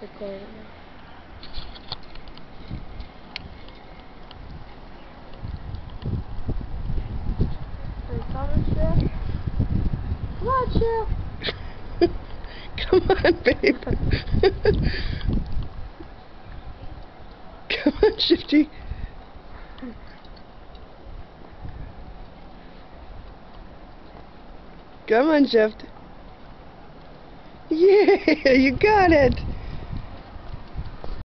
recording. now. Come on, Chef. Come on, babe. Come on, Shifty. Come on, Shift. Yeah, you got it.